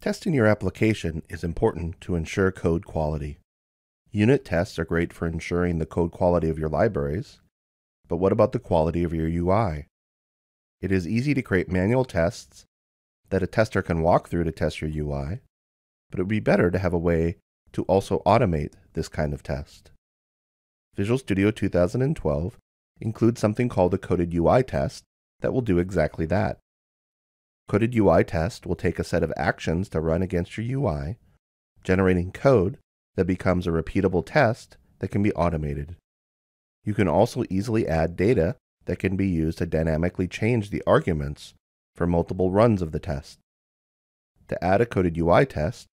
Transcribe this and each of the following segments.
Testing your application is important to ensure code quality. Unit tests are great for ensuring the code quality of your libraries, but what about the quality of your UI? It is easy to create manual tests that a tester can walk through to test your UI, but it would be better to have a way to also automate this kind of test. Visual Studio 2012 includes something called a coded UI test that will do exactly that. Coded UI test will take a set of actions to run against your UI, generating code that becomes a repeatable test that can be automated. You can also easily add data that can be used to dynamically change the arguments for multiple runs of the test. To add a coded UI test,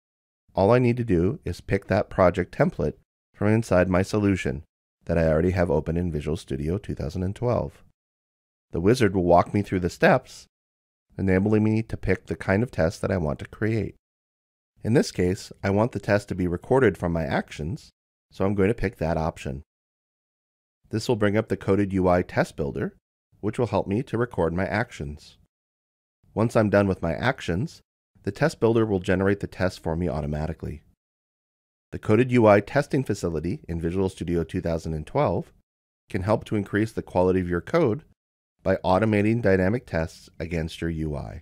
all I need to do is pick that project template from inside my solution that I already have open in Visual Studio 2012. The wizard will walk me through the steps enabling me to pick the kind of test that I want to create. In this case, I want the test to be recorded from my actions, so I'm going to pick that option. This will bring up the coded UI test builder, which will help me to record my actions. Once I'm done with my actions, the test builder will generate the test for me automatically. The coded UI testing facility in Visual Studio 2012 can help to increase the quality of your code by automating dynamic tests against your UI.